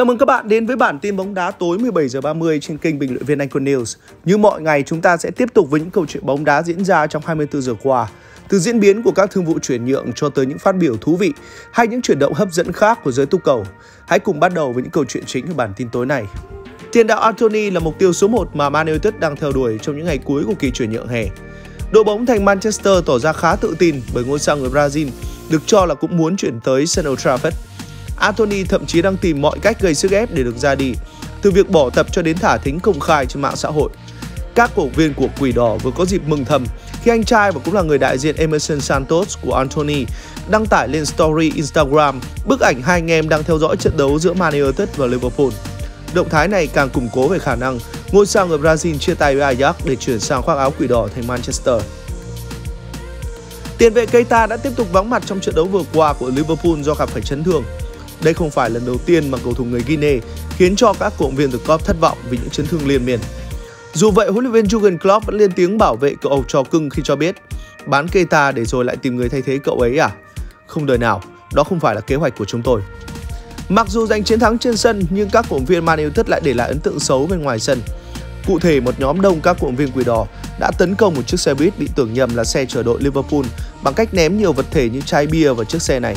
Chào mừng các bạn đến với bản tin bóng đá tối 17 giờ 30 trên kênh bình luận viên Anh Quân News. Như mọi ngày, chúng ta sẽ tiếp tục với những câu chuyện bóng đá diễn ra trong 24 giờ qua. Từ diễn biến của các thương vụ chuyển nhượng cho tới những phát biểu thú vị hay những chuyển động hấp dẫn khác của giới tu cầu. Hãy cùng bắt đầu với những câu chuyện chính của bản tin tối này. Tiền đạo Anthony là mục tiêu số 1 mà Man United đang theo đuổi trong những ngày cuối của kỳ chuyển nhượng hè. Đội bóng thành Manchester tỏ ra khá tự tin bởi ngôi sao người Brazil được cho là cũng muốn chuyển tới sân Old Trafford. Anthony thậm chí đang tìm mọi cách gây sức ép để được ra đi, từ việc bỏ tập cho đến thả thính công khai trên mạng xã hội. Các cổ viên của Quỷ Đỏ vừa có dịp mừng thầm khi anh trai và cũng là người đại diện Emerson Santos của Anthony đăng tải lên story Instagram bức ảnh hai anh em đang theo dõi trận đấu giữa Man United và Liverpool. Động thái này càng củng cố về khả năng ngôi sao người Brazil chia tay với Ajax để chuyển sang khoác áo quỷ đỏ thành Manchester. Tiền vệ Keita đã tiếp tục vắng mặt trong trận đấu vừa qua của Liverpool do gặp phải chấn thương. Đây không phải lần đầu tiên mà cầu thủ người Guinea khiến cho các cổ động viên The Klopp thất vọng vì những chấn thương liên miên. Dù vậy, huấn luyện viên Jurgen Klopp vẫn lên tiếng bảo vệ cậu trò cưng khi cho biết bán Keita để rồi lại tìm người thay thế cậu ấy à? Không đời nào, đó không phải là kế hoạch của chúng tôi. Mặc dù giành chiến thắng trên sân nhưng các cổ động viên Man United lại để lại ấn tượng xấu bên ngoài sân. Cụ thể, một nhóm đông các cổ động viên quỷ đỏ đã tấn công một chiếc xe buýt bị tưởng nhầm là xe chở đội Liverpool bằng cách ném nhiều vật thể như chai bia vào chiếc xe này.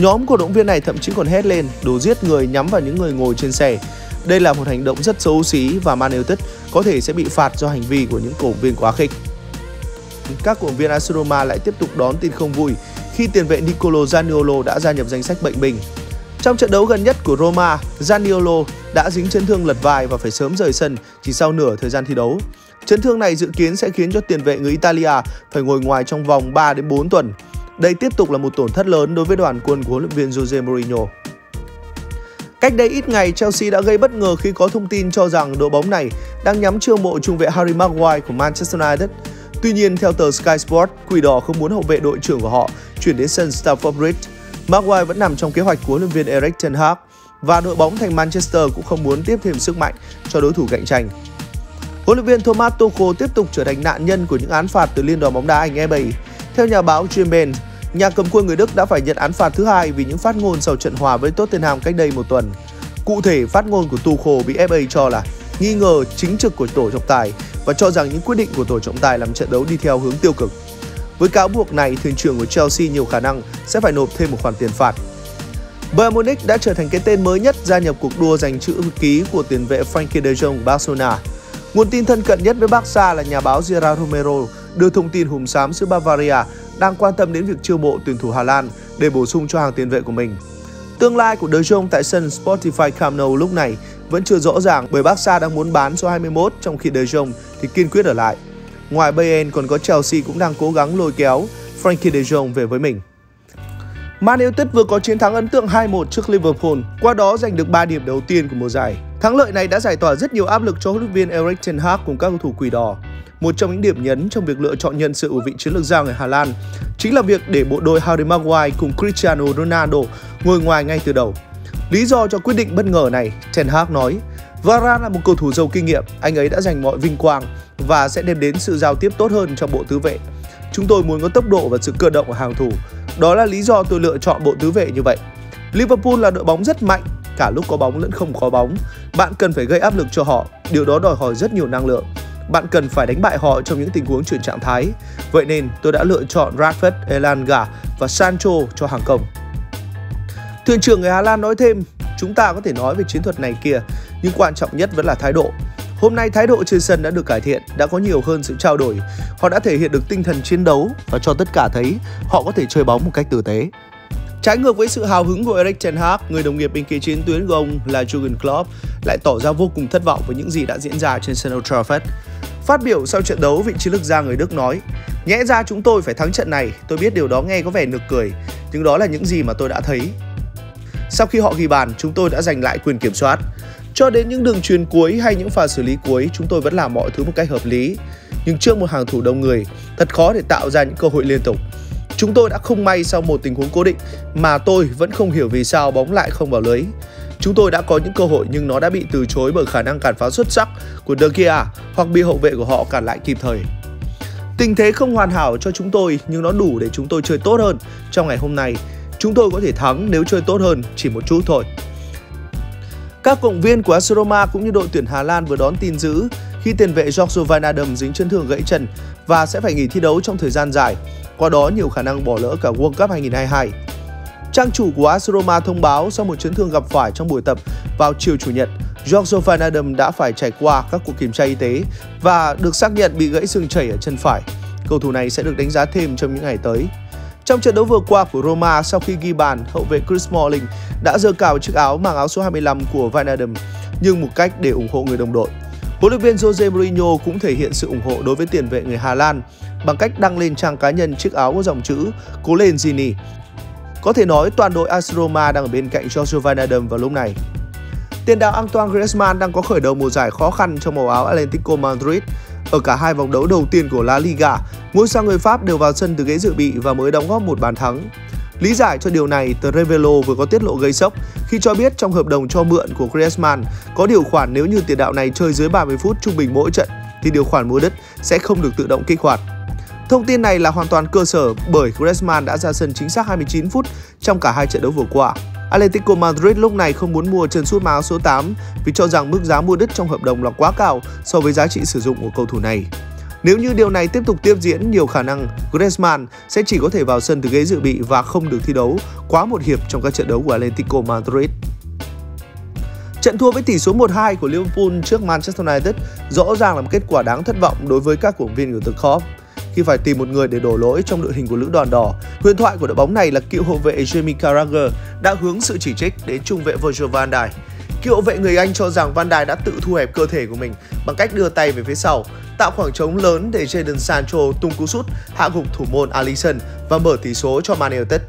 Nhóm cổ động viên này thậm chí còn hét lên đồ giết người nhắm vào những người ngồi trên xe. Đây là một hành động rất xấu xí và Man United có thể sẽ bị phạt do hành vi của những cổ động viên quá khích. Các cổ động viên AS Roma lại tiếp tục đón tin không vui khi tiền vệ Nicolo Zaniolo đã gia nhập danh sách bệnh binh. Trong trận đấu gần nhất của Roma, Zaniolo đã dính chấn thương lật vai và phải sớm rời sân chỉ sau nửa thời gian thi đấu. Chấn thương này dự kiến sẽ khiến cho tiền vệ người Italia phải ngồi ngoài trong vòng 3 đến 4 tuần. Đây tiếp tục là một tổn thất lớn đối với đoàn quân của huấn luyện viên Jose Mourinho. Cách đây ít ngày, Chelsea đã gây bất ngờ khi có thông tin cho rằng đội bóng này đang nhắm chiêu mộ trung vệ Harry Maguire của Manchester United. Tuy nhiên, theo tờ Sky Sports, Quỷ Đỏ không muốn hậu vệ đội trưởng của họ chuyển đến sân Stamford Bridge. Maguire vẫn nằm trong kế hoạch của huấn luyện viên Erik ten Hag và đội bóng thành Manchester cũng không muốn tiếp thêm sức mạnh cho đối thủ cạnh tranh. Huấn luyện viên Thomas Tuchel tiếp tục trở thành nạn nhân của những án phạt từ Liên đoàn bóng đá Anh e FA. Theo nhà báo Jim nhà cầm quân người Đức đã phải nhận án phạt thứ hai vì những phát ngôn sau trận hòa với Tottenham cách đây một tuần. Cụ thể, phát ngôn của Tuchel bị FA cho là nghi ngờ chính trực của tổ trọng tài và cho rằng những quyết định của tổ trọng tài làm trận đấu đi theo hướng tiêu cực. Với cáo buộc này, thuyền trưởng của Chelsea nhiều khả năng sẽ phải nộp thêm một khoản tiền phạt. Bayern Munich đã trở thành cái tên mới nhất gia nhập cuộc đua giành chữ ký của tiền vệ Frankie de Jong của Barcelona. Nguồn tin thân cận nhất với Barca là nhà báo Gerard Romero đưa thông tin hùm xám xứ Bavaria đang quan tâm đến việc chiêu mộ tuyển thủ Hà Lan để bổ sung cho hàng tiền vệ của mình. Tương lai của De Jong tại sân Spotify Camp Nou lúc này vẫn chưa rõ ràng bởi Barca đang muốn bán số 21 trong khi De Jong thì kiên quyết ở lại. Ngoài Bayern còn có Chelsea cũng đang cố gắng lôi kéo Frankie De Jong về với mình. Man United vừa có chiến thắng ấn tượng 2-1 trước Liverpool, qua đó giành được 3 điểm đầu tiên của mùa giải. Thắng lợi này đã giải tỏa rất nhiều áp lực cho huấn luyện viên Erik ten Hag cùng các cầu thủ quỷ đỏ. Một trong những điểm nhấn trong việc lựa chọn nhân sự ở vị chiến lược gia người Hà Lan chính là việc để bộ đôi Harry Maguire cùng Cristiano Ronaldo ngồi ngoài ngay từ đầu. Lý do cho quyết định bất ngờ này, Ten Hag nói, Varane là một cầu thủ giàu kinh nghiệm, anh ấy đã giành mọi vinh quang và sẽ đem đến sự giao tiếp tốt hơn cho bộ tứ vệ. Chúng tôi muốn có tốc độ và sự cơ động ở hàng thủ. Đó là lý do tôi lựa chọn bộ tứ vệ như vậy. Liverpool là đội bóng rất mạnh, cả lúc có bóng lẫn không có bóng. Bạn cần phải gây áp lực cho họ, điều đó đòi hỏi rất nhiều năng lượng. Bạn cần phải đánh bại họ trong những tình huống chuyển trạng thái. Vậy nên tôi đã lựa chọn Rashford, Elanga và Sancho cho hàng công. Thuyền trưởng người Hà Lan nói thêm, chúng ta có thể nói về chiến thuật này kia, nhưng quan trọng nhất vẫn là thái độ. Hôm nay thái độ trên sân đã được cải thiện, đã có nhiều hơn sự trao đổi. Họ đã thể hiện được tinh thần chiến đấu và cho tất cả thấy họ có thể chơi bóng một cách tử tế. Trái ngược với sự hào hứng của Erik ten Hag, người đồng nghiệp bên kia chiến tuyến của ông là Jurgen Klopp lại tỏ ra vô cùng thất vọng với những gì đã diễn ra trên sân Old Trafford. Phát biểu sau trận đấu, vị chiến lược gia người Đức nói Nhẽ ra chúng tôi phải thắng trận này, tôi biết điều đó nghe có vẻ nực cười, nhưng đó là những gì mà tôi đã thấy. Sau khi họ ghi bàn, chúng tôi đã giành lại quyền kiểm soát. Cho đến những đường truyền cuối hay những pha xử lý cuối, chúng tôi vẫn làm mọi thứ một cách hợp lý. Nhưng trước một hàng thủ đông người, thật khó để tạo ra những cơ hội liên tục. Chúng tôi đã không may sau một tình huống cố định mà tôi vẫn không hiểu vì sao bóng lại không vào lưới. Chúng tôi đã có những cơ hội nhưng nó đã bị từ chối bởi khả năng cản phá xuất sắc của De Gea hoặc bị hậu vệ của họ cản lại kịp thời. Tình thế không hoàn hảo cho chúng tôi nhưng nó đủ để chúng tôi chơi tốt hơn. Trong ngày hôm nay, chúng tôi có thể thắng nếu chơi tốt hơn chỉ một chút thôi. Các cộng viên của AS Roma cũng như đội tuyển Hà Lan vừa đón tin dữ khi tiền vệ George Van Adam dính chấn thương gãy chân và sẽ phải nghỉ thi đấu trong thời gian dài, qua đó nhiều khả năng bỏ lỡ cả World Cup 2022. Trang chủ của AS Roma thông báo sau một chấn thương gặp phải trong buổi tập vào chiều Chủ nhật, George Van Adam đã phải trải qua các cuộc kiểm tra y tế và được xác nhận bị gãy xương chảy ở chân phải. Cầu thủ này sẽ được đánh giá thêm trong những ngày tới. Trong trận đấu vừa qua của Roma sau khi ghi bàn, hậu vệ Chris Smalling đã giơ cao chiếc áo mang áo số 25 của Van Adam nhưng một cách để ủng hộ người đồng đội. Huấn luyện viên Jose Mourinho cũng thể hiện sự ủng hộ đối với tiền vệ người Hà Lan bằng cách đăng lên trang cá nhân chiếc áo có dòng chữ Cố lên Gini. Có thể nói toàn đội AS Roma đang ở bên cạnh Joshua Wijnaldum vào lúc này. Tiền đạo Antoine Griezmann đang có khởi đầu mùa giải khó khăn trong màu áo Atlético Madrid. Ở cả hai vòng đấu đầu tiên của La Liga, ngôi sao người Pháp đều vào sân từ ghế dự bị và mới đóng góp một bàn thắng. Lý giải cho điều này, Trevelo vừa có tiết lộ gây sốc khi cho biết trong hợp đồng cho mượn của Griezmann có điều khoản nếu như tiền đạo này chơi dưới 30 phút trung bình mỗi trận thì điều khoản mua đất sẽ không được tự động kích hoạt. Thông tin này là hoàn toàn cơ sở bởi Griezmann đã ra sân chính xác 29 phút trong cả hai trận đấu vừa qua. Atletico Madrid lúc này không muốn mua chân sút áo số 8 vì cho rằng mức giá mua đứt trong hợp đồng là quá cao so với giá trị sử dụng của cầu thủ này. Nếu như điều này tiếp tục tiếp diễn, nhiều khả năng Griezmann sẽ chỉ có thể vào sân từ ghế dự bị và không được thi đấu quá một hiệp trong các trận đấu của Atletico Madrid. Trận thua với tỷ số 1-2 của Liverpool trước Manchester United rõ ràng là một kết quả đáng thất vọng đối với các cổ động viên của The Cop khi phải tìm một người để đổ lỗi trong đội hình của lữ đoàn đỏ. Huyền thoại của đội bóng này là cựu hậu vệ Jamie Carragher đã hướng sự chỉ trích đến trung vệ Virgil van Dijk. Cựu hậu vệ người Anh cho rằng Van Dijk đã tự thu hẹp cơ thể của mình bằng cách đưa tay về phía sau, tạo khoảng trống lớn để Jadon Sancho tung cú sút hạ gục thủ môn Alisson và mở tỷ số cho Man United.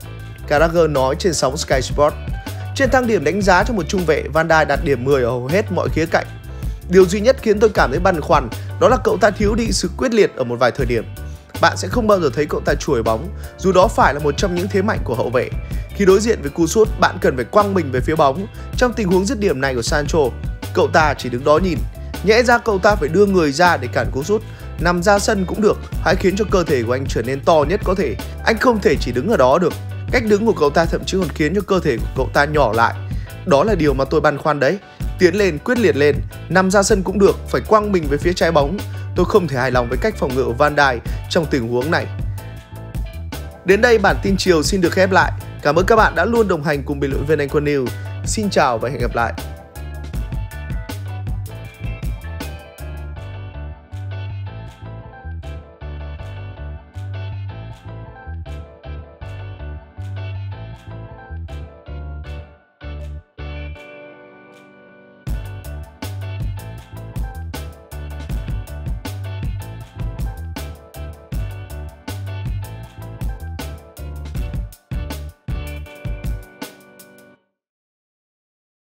Carragher nói trên sóng Sky Sport. Trên thang điểm đánh giá cho một trung vệ, Van Dijk đạt điểm 10 ở hầu hết mọi khía cạnh. Điều duy nhất khiến tôi cảm thấy băn khoăn đó là cậu ta thiếu đi sự quyết liệt ở một vài thời điểm. Bạn sẽ không bao giờ thấy cậu ta chuổi bóng, dù đó phải là một trong những thế mạnh của hậu vệ. Khi đối diện với cú sút, bạn cần phải quăng mình về phía bóng. Trong tình huống dứt điểm này của Sancho, cậu ta chỉ đứng đó nhìn. Nhẽ ra cậu ta phải đưa người ra để cản cú sút, nằm ra sân cũng được, hãy khiến cho cơ thể của anh trở nên to nhất có thể. Anh không thể chỉ đứng ở đó được. Cách đứng của cậu ta thậm chí còn khiến cho cơ thể của cậu ta nhỏ lại. Đó là điều mà tôi băn khoăn đấy. Tiến lên, quyết liệt lên, nằm ra sân cũng được, phải quăng mình về phía trái bóng. Tôi không thể hài lòng với cách phòng ngự của Van Dijk trong tình huống này. Đến đây bản tin chiều xin được khép lại. Cảm ơn các bạn đã luôn đồng hành cùng bình luận viên Anh Quân News. Xin chào và hẹn gặp lại.